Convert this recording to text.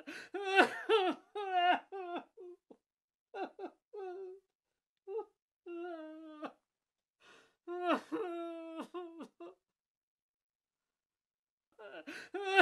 Ha ha ha!